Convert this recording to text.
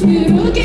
to